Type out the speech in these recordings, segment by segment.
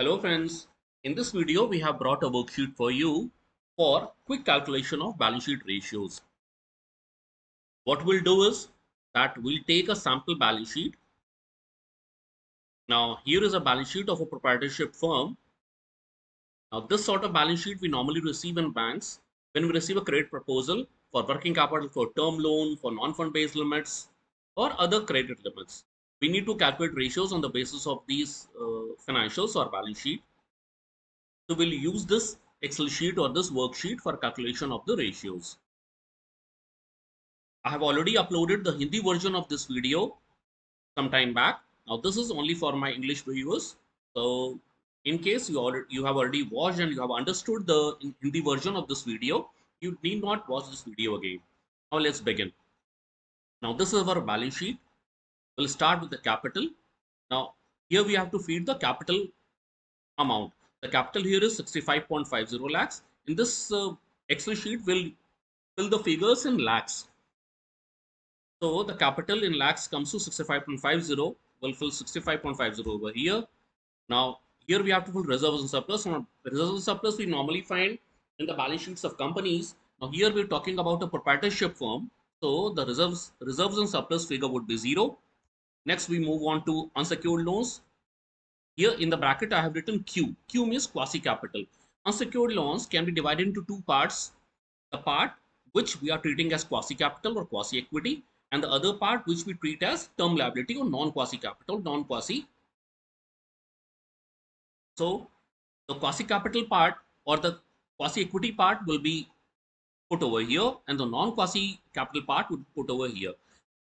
Hello friends, in this video we have brought a worksheet for you for quick calculation of balance sheet ratios. What we'll do is that we'll take a sample balance sheet. Now here is a balance sheet of a proprietorship firm. Now this sort of balance sheet we normally receive in banks when we receive a credit proposal for working capital for term loan, for non-fund based limits or other credit limits we need to calculate ratios on the basis of these uh, financials or balance sheet. So we'll use this Excel sheet or this worksheet for calculation of the ratios. I have already uploaded the Hindi version of this video some time back. Now this is only for my English viewers. So in case you already you have already watched and you have understood the Hindi version of this video, you need not watch this video again. Now let's begin. Now this is our balance sheet We'll start with the capital. Now, here we have to feed the capital amount. The capital here is 65.50 lakhs. In this uh, Excel sheet, we'll fill the figures in lakhs. So the capital in lakhs comes to 65.50. We'll fill 65.50 over here. Now, here we have to fill reserves and surplus. Now, reserves and surplus we normally find in the balance sheets of companies. Now, here we're talking about a proprietorship firm. So the reserves, reserves and surplus figure would be zero Next, we move on to unsecured loans. Here in the bracket, I have written Q. Q means quasi-capital. Unsecured loans can be divided into two parts. The part which we are treating as quasi-capital or quasi-equity and the other part which we treat as term liability or non-quasi-capital, non-quasi. So the quasi-capital part or the quasi-equity part will be put over here and the non-quasi-capital part would be put over here.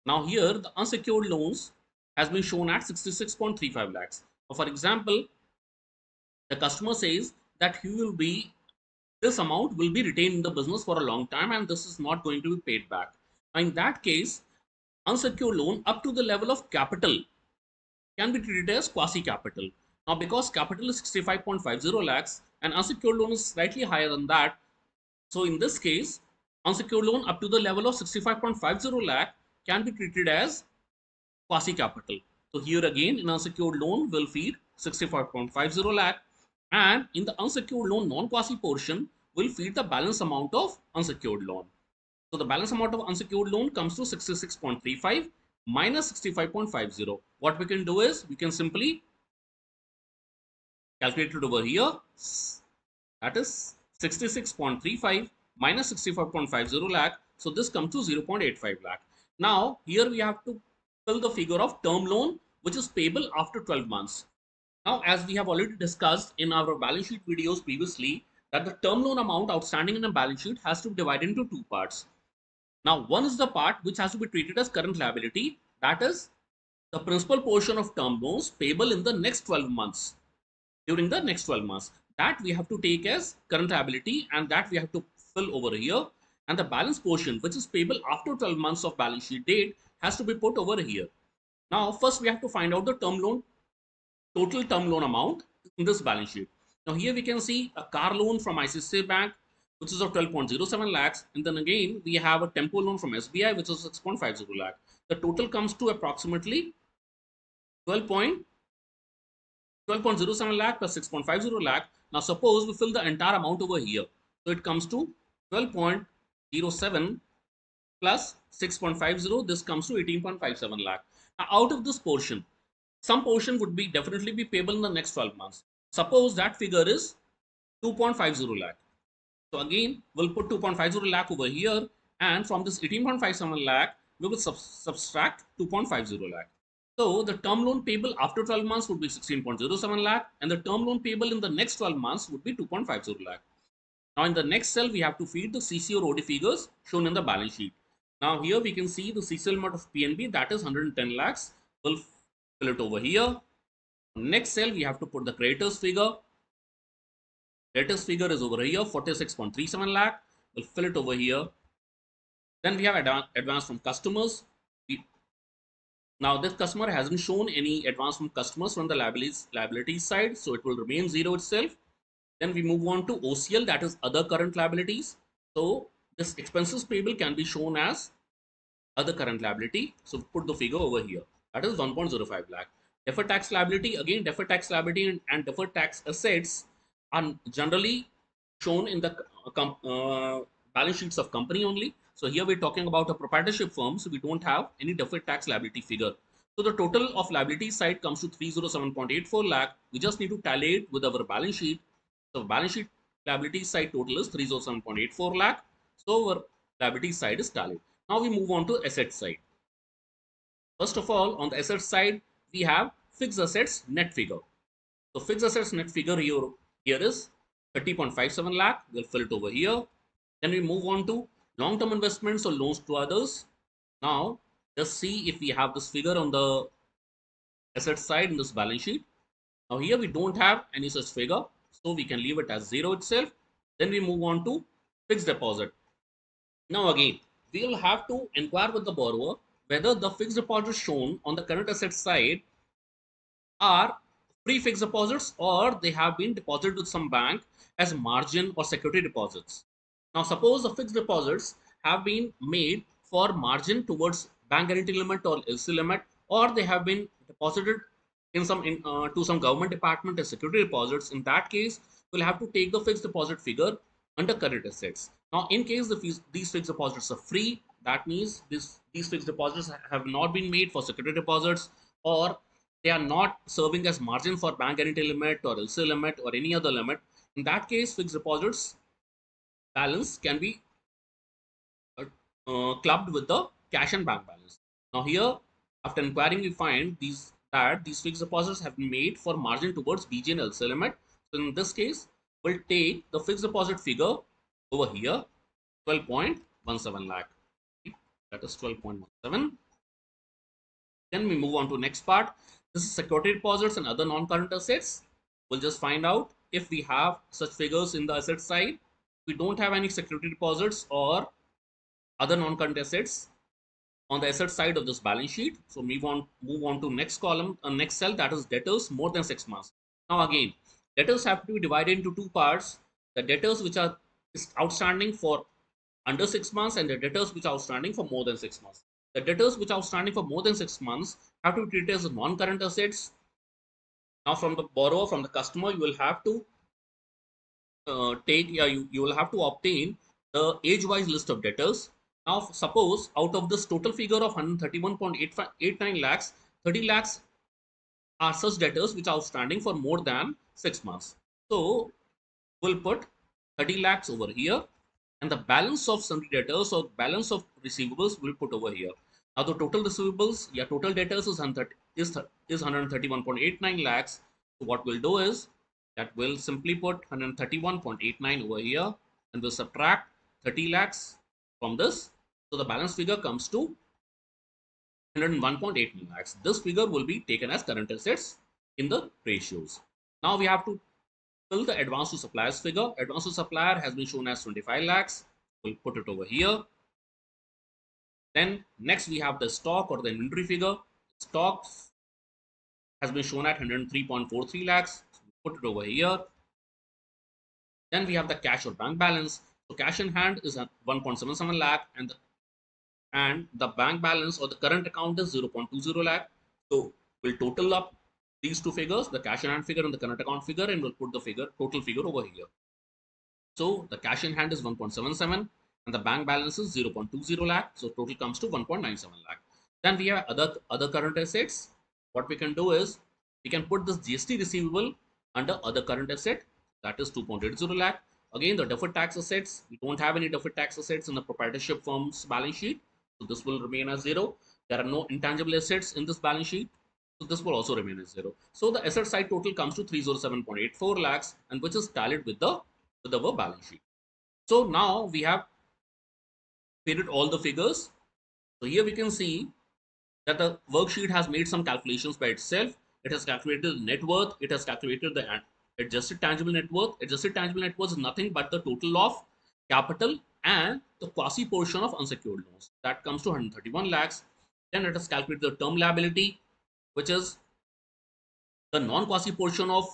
Now here the unsecured loans has been shown at 66.35 lakhs. For example, the customer says that he will be this amount will be retained in the business for a long time and this is not going to be paid back. Now in that case, unsecured loan up to the level of capital can be treated as quasi-capital. Now, because capital is 65.50 lakhs and unsecured loan is slightly higher than that, so in this case, unsecured loan up to the level of 65.50 lakh can be treated as quasi capital. So here again in unsecured loan will feed 65.50 lakh and in the unsecured loan non-quasi portion will feed the balance amount of unsecured loan. So the balance amount of unsecured loan comes to 66.35 minus 65.50. What we can do is we can simply calculate it over here. That is 66.35 minus 65.50 lakh. So this comes to 0.85 lakh. Now here we have to the figure of term loan which is payable after 12 months. Now, as we have already discussed in our balance sheet videos previously, that the term loan amount outstanding in a balance sheet has to be divided into two parts. Now, one is the part which has to be treated as current liability, that is the principal portion of term loans payable in the next 12 months. During the next 12 months, that we have to take as current liability and that we have to fill over here. And the balance portion, which is payable after 12 months of balance sheet date, has to be put over here. Now, first we have to find out the term loan, total term loan amount in this balance sheet. Now, here we can see a car loan from ICICI Bank, which is of 12.07 lakhs. And then again, we have a tempo loan from SBI, which is 6.50 lakh. The total comes to approximately 12 12.07 lakh plus 6.50 lakh. Now, suppose we fill the entire amount over here. So, it comes to 12.07 plus 6.50 this comes to 18.57 lakh. Now out of this portion some portion would be definitely be payable in the next 12 months. Suppose that figure is 2.50 lakh. So again we'll put 2.50 lakh over here and from this 18.57 lakh we will sub subtract 2.50 lakh. So the term loan payable after 12 months would be 16.07 lakh and the term loan payable in the next 12 months would be 2.50 lakh. Now in the next cell we have to feed the CC or figures shown in the balance sheet now here we can see the CC amount of PNB that is 110 lakhs. We'll fill it over here. Next cell we have to put the creditors figure. Creditors figure is over here 46.37 lakh. We'll fill it over here. Then we have advance from customers. We, now this customer hasn't shown any advance from customers from the liabilities, liabilities side. So it will remain zero itself. Then we move on to OCL that is other current liabilities. So this expenses payable can be shown as other current liability. So put the figure over here. That is 1.05 lakh. Deferred tax liability, again, deferred tax liability and, and deferred tax assets are generally shown in the uh, balance sheets of company only. So here we're talking about a proprietorship firm, so we don't have any deferred tax liability figure. So the total of liability side comes to 307.84 lakh. We just need to tally it with our balance sheet. So balance sheet liability side total is 307.84 lakh. So our liability side is tallied. Now we move on to asset side. First of all, on the asset side, we have fixed assets net figure. So fixed assets net figure here, here is 30.57 lakh. We'll fill it over here. Then we move on to long-term investments or loans to others. Now, just see if we have this figure on the asset side in this balance sheet. Now here we don't have any such figure, so we can leave it as zero itself. Then we move on to fixed deposit. Now again, we will have to inquire with the borrower whether the fixed deposits shown on the current asset side are free fixed deposits or they have been deposited with some bank as margin or security deposits. Now, suppose the fixed deposits have been made for margin towards bank guarantee limit or LC limit, or they have been deposited in some in, uh, to some government department as security deposits. In that case, we'll have to take the fixed deposit figure under current assets. Now, in case the these fixed deposits are free, that means this, these fixed deposits have not been made for security deposits or they are not serving as margin for bank guarantee limit or LC limit or any other limit. In that case, fixed deposits balance can be uh, uh, clubbed with the cash and bank balance. Now here, after inquiring, we find these that these fixed deposits have been made for margin towards BG and LC limit. So in this case, we'll take the fixed deposit figure over here, 12.17 lakh. That is 12.17. Then we move on to next part. This is security deposits and other non-current assets. We'll just find out if we have such figures in the asset side we don't have any security deposits or other non-current assets on the asset side of this balance sheet. So move on, move on to next column, uh, next cell that is debtors more than six months. Now again, debtors have to be divided into two parts. The debtors which are outstanding for under six months and the debtors which are outstanding for more than six months. The debtors which are outstanding for more than six months have to be treated as non-current assets. Now from the borrower, from the customer, you will have to uh, take yeah you, you will have to obtain the age-wise list of debtors now suppose out of this total figure of 131.89 lakhs 30 lakhs are such debtors which are outstanding for more than six months so we'll put 30 lakhs over here and the balance of sundry debtors or balance of receivables will put over here now the total receivables yeah total debtors is 130 is, is 131.89 lakhs so what we'll do is that we'll simply put 131.89 over here and we'll subtract 30 lakhs from this. So the balance figure comes to 101.89 lakhs. This figure will be taken as current assets in the ratios. Now we have to fill the advance to suppliers figure. Advance to supplier has been shown as 25 lakhs. We'll put it over here. Then next we have the stock or the inventory figure. Stocks has been shown at 103.43 lakhs put it over here. Then we have the cash or bank balance. So cash in hand is at 1.77 lakh and the, and the bank balance or the current account is 0.20 lakh. So we'll total up these two figures, the cash in hand figure and the current account figure, and we'll put the figure total figure over here. So the cash in hand is 1.77 and the bank balance is 0.20 lakh. So total comes to 1.97 lakh. Then we have other other current assets. What we can do is we can put this GST receivable under other current asset that is 2.80 lakh again the deferred tax assets we don't have any deferred tax assets in the proprietorship firm's balance sheet so this will remain as zero there are no intangible assets in this balance sheet so this will also remain as zero so the asset side total comes to 307.84 lakhs and which is tallied with the with our balance sheet so now we have created all the figures so here we can see that the worksheet has made some calculations by itself it has calculated the net worth. It has calculated the adjusted tangible net worth. Adjusted tangible net worth is nothing but the total of capital and the quasi portion of unsecured loans. That comes to 131 lakhs. Then it has calculated the term liability, which is the non-quasi portion of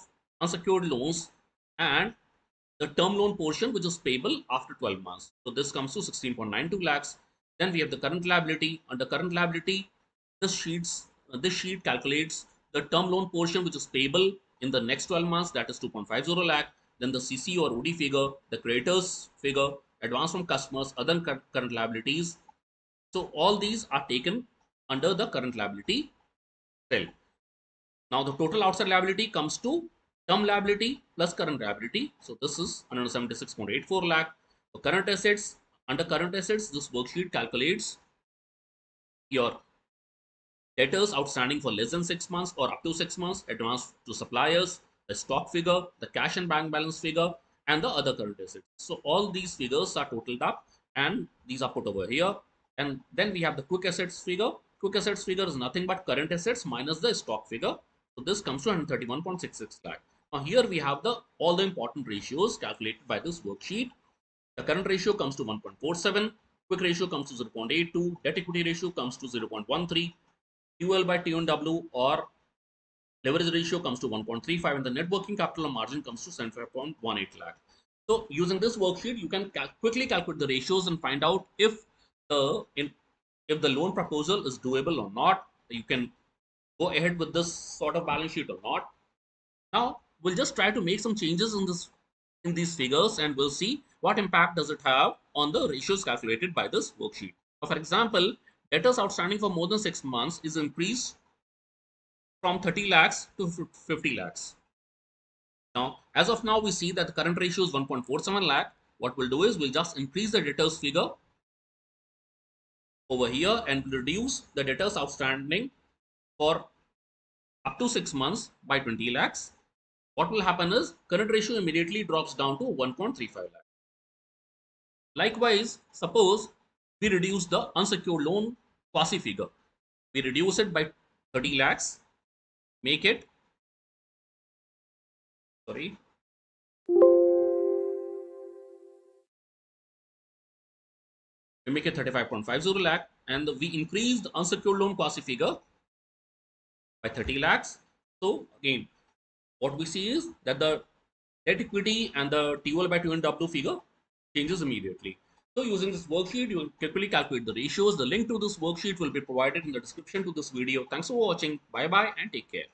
unsecured loans and the term loan portion, which is payable after 12 months. So this comes to 16.92 lakhs. Then we have the current liability. Under current liability, this sheets uh, this sheet calculates the term loan portion which is payable in the next 12 months, that is 2.50 lakh. Then the CC or OD figure, the creditors figure, advance from customers, other current liabilities. So all these are taken under the current liability. Now the total outside liability comes to term liability plus current liability. So this is 176.84 lakh. For current assets, under current assets, this worksheet calculates your debtors outstanding for less than six months or up to six months, advance to suppliers, the stock figure, the cash and bank balance figure, and the other current assets. So all these figures are totaled up and these are put over here. And then we have the quick assets figure. Quick assets figure is nothing but current assets minus the stock figure. So this comes to 131.66 lakh. Now here we have the all the important ratios calculated by this worksheet. The current ratio comes to 1.47, quick ratio comes to 0.82, debt equity ratio comes to 0.13, TOL by TNW or leverage ratio comes to 1.35 and the net working capital margin comes to 75.18 lakh. So using this worksheet, you can cal quickly calculate the ratios and find out if the in, if the loan proposal is doable or not. You can go ahead with this sort of balance sheet or not. Now we'll just try to make some changes in this in these figures and we'll see what impact does it have on the ratios calculated by this worksheet. For example, debtors outstanding for more than six months is increased from 30 lakhs to 50 lakhs. Now, as of now, we see that the current ratio is 1.47 lakh. What we'll do is we'll just increase the debtors figure over here and reduce the debtors outstanding for up to six months by 20 lakhs. What will happen is current ratio immediately drops down to 1.35 lakh. Likewise, suppose we reduce the unsecured loan quasi figure. We reduce it by 30 lakhs, make it, sorry, we make it 35.50 lakh and we increase the unsecured loan quasi figure by 30 lakhs. So again, what we see is that the debt equity and the TOL by TNW figure changes immediately. So using this worksheet, you will quickly calculate the ratios. The link to this worksheet will be provided in the description to this video. Thanks for watching. Bye bye and take care.